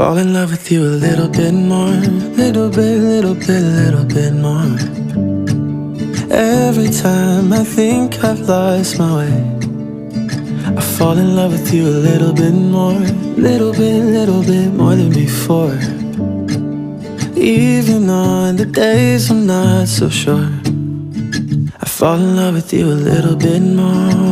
fall in love with you a little bit more. Little bit, little bit, little bit more. Every time I think I've lost my way, I fall in love with you a little bit more. Little bit, little bit more than before. Even on the days I'm not so sure, I fall in love with you a little bit more.